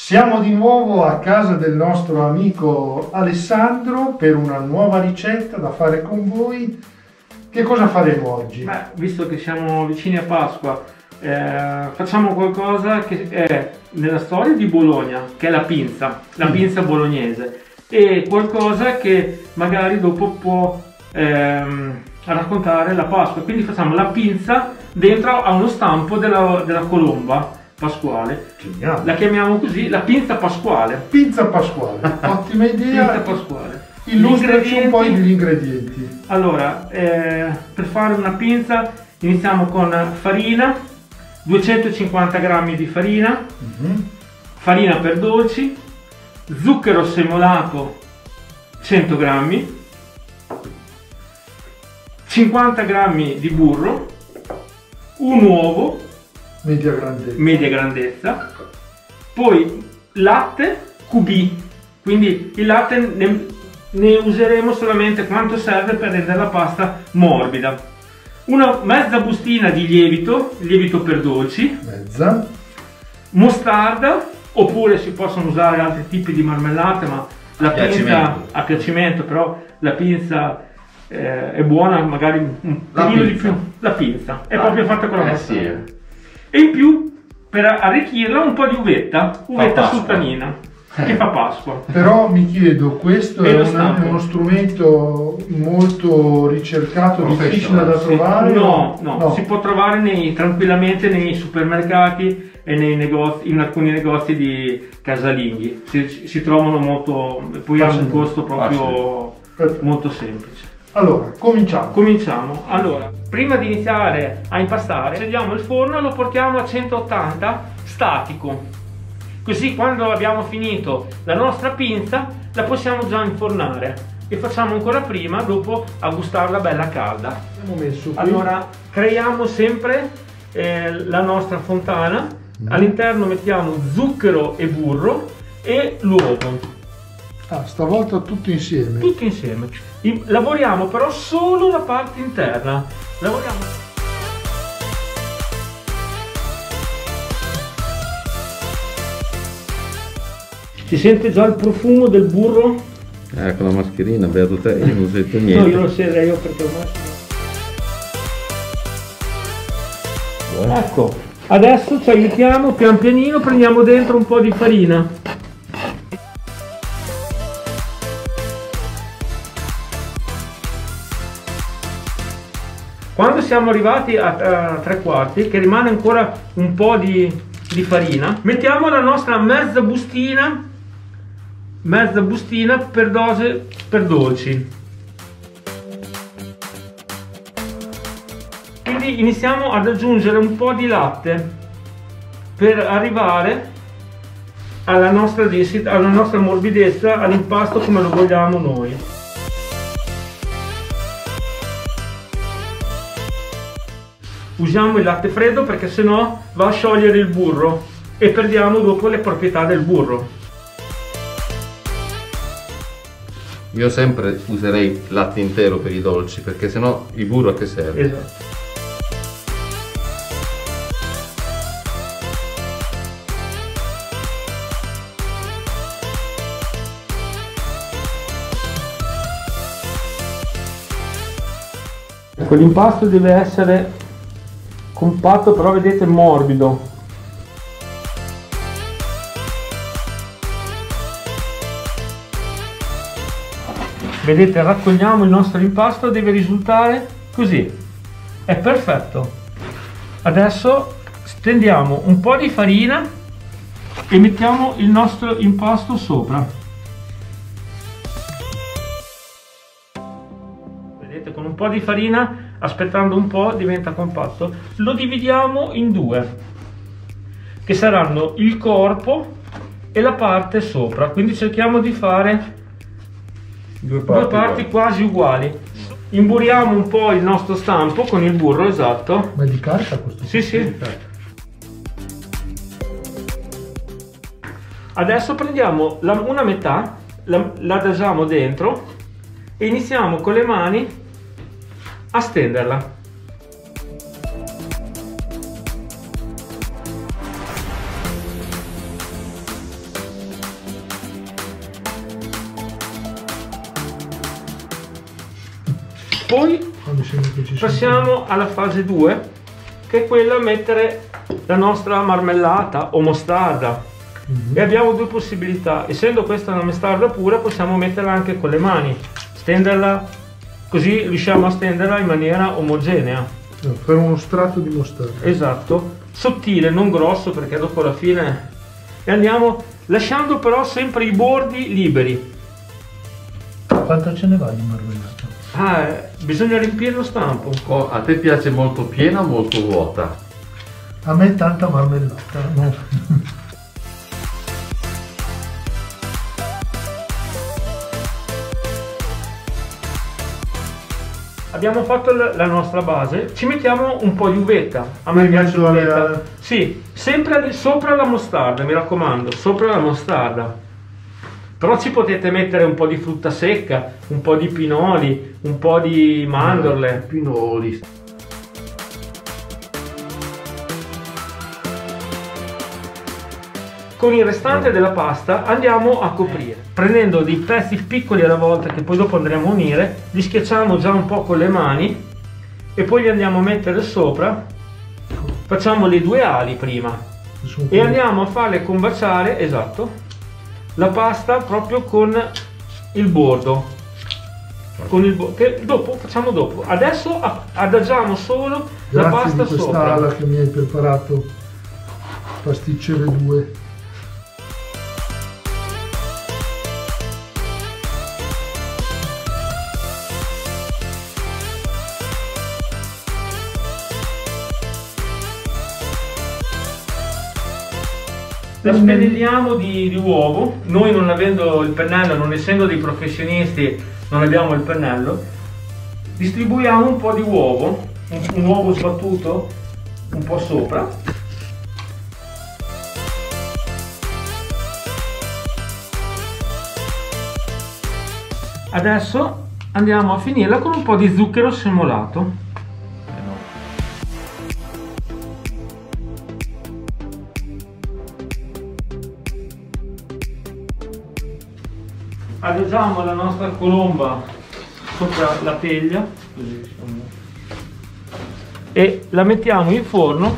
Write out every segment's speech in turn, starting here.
Siamo di nuovo a casa del nostro amico Alessandro per una nuova ricetta da fare con voi. Che cosa faremo oggi? Beh, visto che siamo vicini a Pasqua, eh, facciamo qualcosa che è nella storia di Bologna, che è la pinza, la mm. pinza bolognese, e qualcosa che magari dopo può ehm, raccontare la Pasqua. Quindi facciamo la pinza dentro a uno stampo della, della colomba pasquale. Geniale. La chiamiamo così, la pinza pasquale. Pinza pasquale, ottima idea. Pinza pasquale. Illustraci un po' gli ingredienti. Allora, eh, per fare una pinza iniziamo con farina, 250 g di farina, uh mhm. -huh. farina per dolci, zucchero semolato 100 g, 50 g di burro, un uovo, media grandezza, media grandezza. poi latte QB, quindi il latte ne, ne useremo solamente quanto serve per rendere la pasta morbida. Una mezza bustina di lievito, lievito per dolci, mezza, mostarda, oppure si possono usare altri tipi di marmellate, ma la pinza a piacimento, però la pinza eh, è buona, magari un pochino di più. La pinza è ah, proprio fatta con la eh, mostarda. Sì e in più per arricchirla un po' di uvetta, uvetta sultanina che fa Pasqua. Però mi chiedo, questo è, una, uno strumento molto ricercato, difficile da trovare? No, no, no, si può trovare nei, tranquillamente nei supermercati e nei negozi, in alcuni negozi di casalinghi. Si, si trovano molto, poi hanno un costo proprio molto semplice. Allora, cominciamo. Cominciamo. Allora, prima di iniziare a impastare, accendiamo il forno e lo portiamo a 180 statico. Così quando abbiamo finito la nostra pinza, la possiamo già infornare. E facciamo ancora prima, dopo, a gustarla bella calda. Allora, creiamo sempre eh, la nostra fontana. Mm. All'interno mettiamo zucchero e burro e l'uovo. Ah, stavolta tutto insieme. Tutto insieme. lavoriamo però solo la parte interna. Lavoriamo. Si sente già il profumo del burro? Eh, con la mascherina, beato te, io non sento niente. No, io lo sento io perché ormai... Ecco, adesso ci aiutiamo pian pianino, prendiamo dentro un po' di farina. Siamo arrivati a, a tre quarti, che rimane ancora un po' di, di farina, mettiamo la nostra mezza bustina, mezza bustina per dose per dolci. Quindi iniziamo ad aggiungere un po' di latte per arrivare alla nostra, alla nostra morbidezza, all'impasto come lo vogliamo noi. Usiamo il latte freddo perché sennò va a sciogliere il burro e perdiamo dopo le proprietà del burro. Io sempre userei latte intero per i dolci perché sennò il burro a che serve? Esatto. Quell'impasto deve essere compatto però vedete morbido. Vedete raccogliamo il nostro impasto deve risultare così. È perfetto. Adesso stendiamo un po' di farina e mettiamo il nostro impasto sopra. Vedete con un po' di farina aspettando un po' diventa compatto. Lo dividiamo in due che saranno il corpo e la parte sopra. Quindi cerchiamo di fare due parti, due parti quasi uguali. Imburiamo un po' il nostro stampo con il burro esatto. Ma è di carta questo? sì sì. adesso prendiamo la, una metà la, la adesiamo dentro e iniziamo con le mani a stenderla. Poi passiamo alla fase 2 che è quella di mettere la nostra marmellata o mostarda mm -hmm. e abbiamo due possibilità essendo questa una mostarda pura possiamo metterla anche con le mani stenderla così riusciamo a stenderla in maniera omogenea. No, fare uno strato di mostarda. Esatto, sottile, non grosso perché dopo alla fine e andiamo lasciando però sempre i bordi liberi. Quanto ce ne va di marmellata? Ah, bisogna riempire lo stampo. Oh, a te piace molto piena o molto vuota? A me tanta marmellata. no. Abbiamo fatto la nostra base, ci mettiamo un po' di uvetta. A me piace l'uvetta. Sì, sempre sopra la mostarda, mi raccomando, sopra la mostarda. Però ci potete mettere un po' di frutta secca, un po' di pinoli, un po' di mandorle. Pinoli. Con il restante della pasta andiamo a coprire, prendendo dei pezzi piccoli alla volta che poi dopo andremo a unire, li schiacciamo già un po' con le mani e poi li andiamo a mettere sopra. Facciamo le due ali prima e andiamo a farle combaciare, esatto, la pasta proprio con il bordo. Con il bo- che dopo facciamo dopo. Adesso adagiamo solo la Grazie pasta di sopra. quest'ala che mi hai preparato pasticcere 2. La spennelliamo di, di uovo, noi non avendo il pennello, non essendo dei professionisti, non abbiamo il pennello, distribuiamo un po' di uovo, un, un uovo sbattuto un po' sopra. Adesso andiamo a finirla con un po' di zucchero semolato. Adagiamo la nostra colomba sopra la teglia e la mettiamo in forno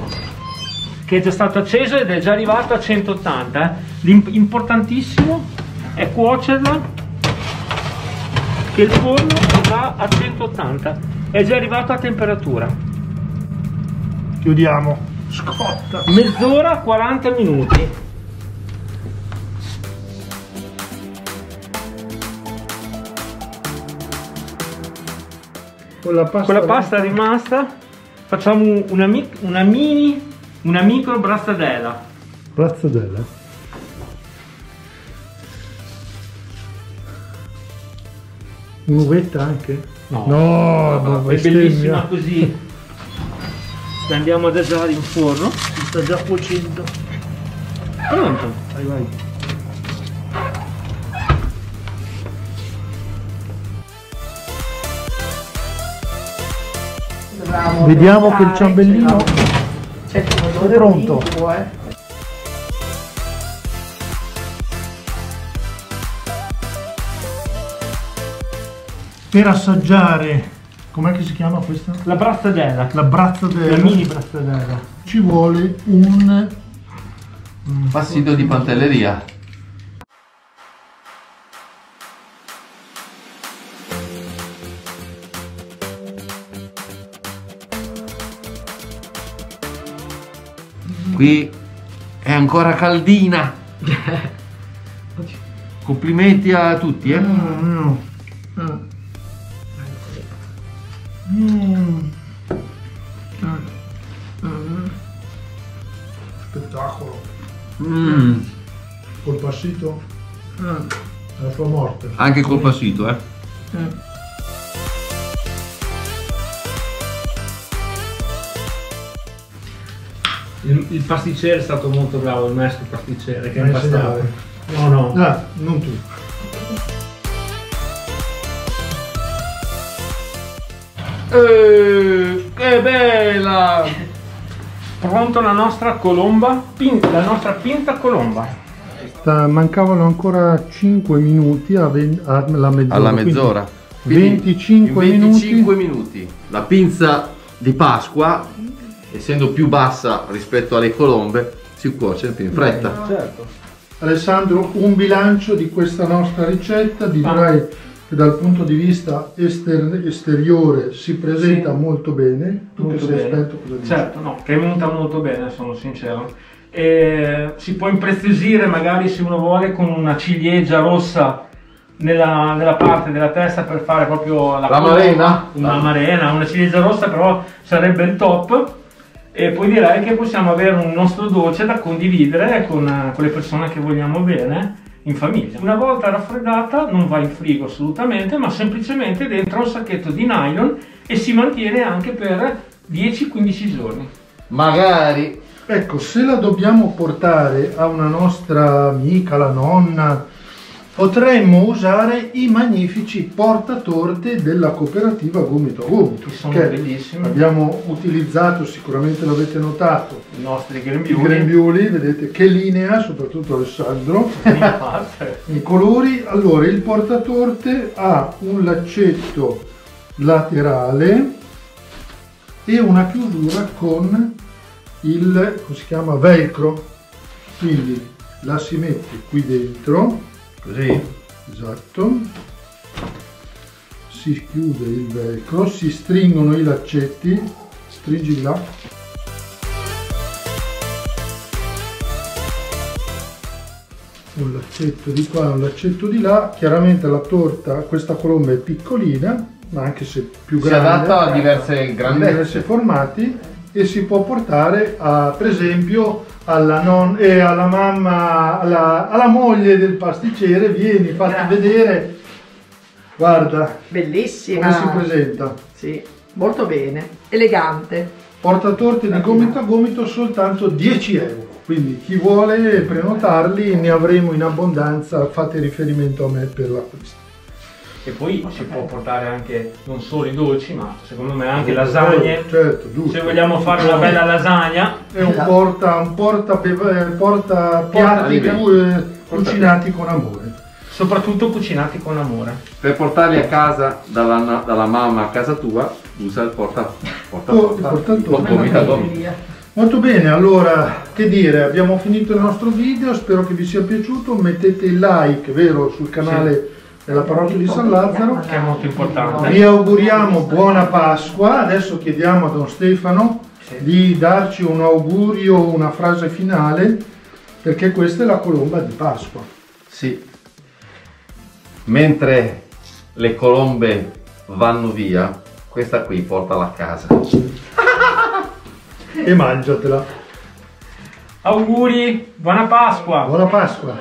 che è già stato acceso ed è già arrivato a 180. eh. L'importantissimo è cuocerla che il forno già a 180, è già arrivato a temperatura. Chiudiamo. Scotta. Mezz'ora 40 minuti. Con la pasta, Con la pasta rimasta facciamo una, una mini, una micro brazzadella. Brazzadella. Un'uvetta anche? No. No, no, è bellissima così. La andiamo ad adagiare in forno. Si sta già cuocendo. Pronto. Vai, vai. Vediamo che il ciambellino C'è è pronto. eh. Per assaggiare, com'è che si chiama questa? La brazzadella. La brazzadella. La mini brazzadella. Ci vuole un... Fastidio di pantelleria. Qui è ancora caldina. Complimenti a tutti, eh. Mm. Mm. Spettacolo. Mm. Col passito alla sua morte. Anche col passito, eh. Il, il pasticcere è stato molto bravo, il maestro pasticcere che ha Mi impastato. insegnare. No, no. Ah, non tu. Eh, che bella! Pronto la nostra colomba, pin- la nostra pinta colomba. Sta- mancavano ancora 5 minuti a ven- alla mezz'ora. Alla mezz'ora. Quindi 25 in 25 minuti. minuti. La pinza di Pasqua, essendo più bassa rispetto alle colombe, si cuoce più in fretta. Certo. Alessandro, un bilancio di questa nostra ricetta, direi che dal punto di vista ester- esteriore si presenta Sì. molto bene. Tu Molto che sei bene. esperto cosa dici? Certo, no, che è venuta molto bene, sono sincero. E si può impreziosire magari se uno vuole con una ciliegia rossa nella, nella parte della testa per fare proprio la, La marena? Una marena, una ciliegia rossa però sarebbe il top. E poi direi che possiamo avere un nostro dolce da condividere con, eh, con le persone che vogliamo bene in famiglia. Una volta raffreddata non va in frigo assolutamente, ma semplicemente dentro un sacchetto di nylon e si mantiene anche per 10-15 giorni. Magari Ecco, se la dobbiamo portare a una nostra amica, la nonna, potremmo usare i magnifici portatorte della cooperativa Gomito a Gomito. Che sono bellissimi. Abbiamo utilizzato, sicuramente l'avete notato, I nostri i grembiuli. grembiuli, vedete che linea, soprattutto Alessandro. I colori, allora il portatorte ha un laccetto laterale e una chiusura con il, come si chiama, velcro. Quindi la si mette qui dentro, così. esatto, si chiude il velcro, si stringono i laccetti, stringi là, un laccetto di qua, un laccetto di là, chiaramente la torta, questa colomba è piccolina, ma anche se più Si grande, adatta a diverse a diversi grandezze. formati e si può portare a, per esempio alla, non, eh, alla mamma, alla, alla moglie del pasticcere, vieni, fatti Grazie. vedere, guarda Bellissima. come si presenta. Sì, molto bene. Elegante. Portatorte di gomito a gomito soltanto 10 euro. Quindi chi vuole prenotarli ne avremo in abbondanza, fate riferimento a me per l'acquisto. E poi si può portare anche non solo i dolci, ma secondo me anche lasagne. Certo, giusto. Se vogliamo fare una bella lasagna, È un porta, un porta, beve- porta piatti eh, cucinati con amore. soprattutto cucinati con amore. Per portarli a casa dalla, dalla mamma a casa tua, usa il porta, porta, Oh, porta, il portatore. con gomito a gomito. Via. Molto bene, allora che dire, abbiamo finito il nostro video, spero che vi sia piaciuto, mettete il like, vero, sul canale della parrocchia di San Lazzaro. Che è molto importante. Vi auguriamo buona Pasqua, adesso chiediamo a Don Stefano Sì. di darci un augurio, una frase finale, perché questa è la colomba di Pasqua. Sì. Mentre le colombe vanno via, questa qui portala a casa. E mangiatela. Auguri, buona Pasqua! Buona Pasqua.